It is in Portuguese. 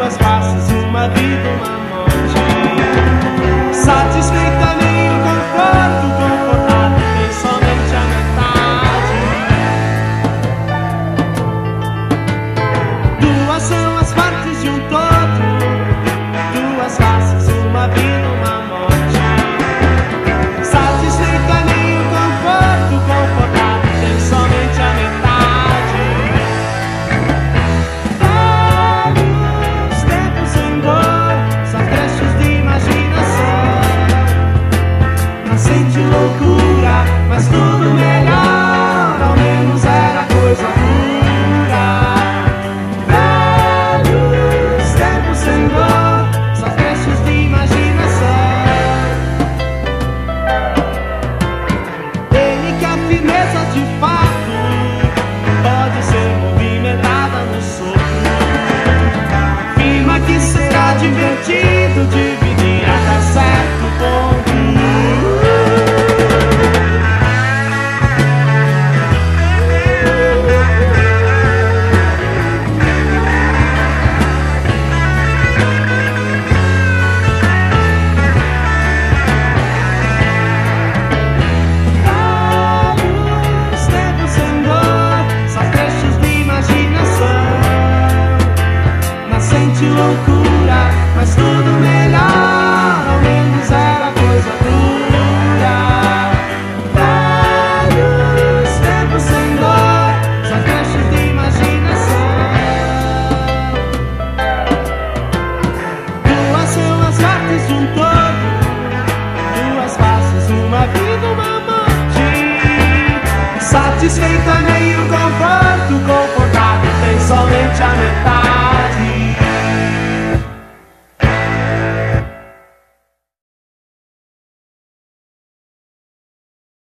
duas faces, uma vida, uma morte. Satisfeita nem o conforto, confortado tem somente a metade. Duas são as partes de um todo, duas faces, uma vida. sente loucura, mas tudo melhor, ao menos é era coisa pura. Velhos tempos sem dor, só preços de imaginação. Ele que a de te faz. todo. Duas faces, uma vida, uma morte. Satisfeita, nem o conforme.